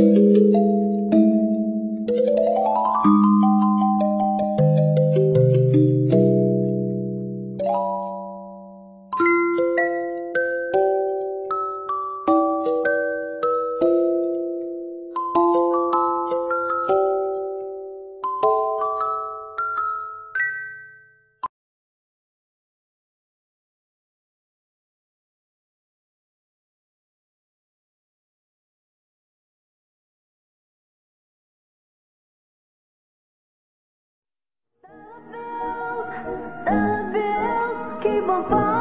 Celebrate. Bye.